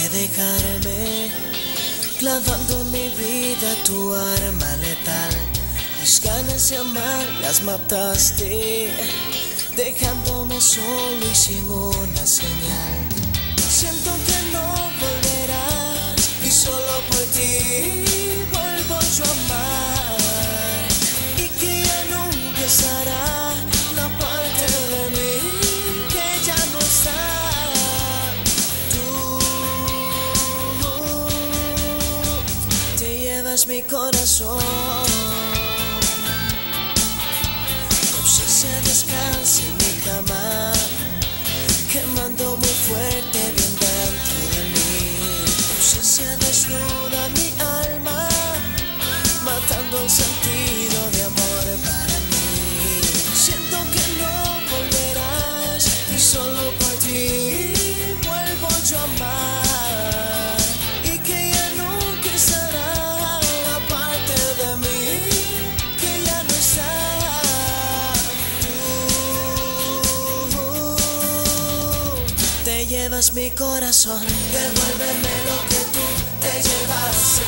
decidiste dejarme, clavando en mi vida tu arma letal. Mis ganas de amar las mataste, dejándome solo y sin una señal. Mi corazón. Tu ausencia descansa en mi cama, quemando muy fuerte bien dentro de mí. Tu ausencia desnuda llevas mi corazón, devuélveme lo que tú te llevaste,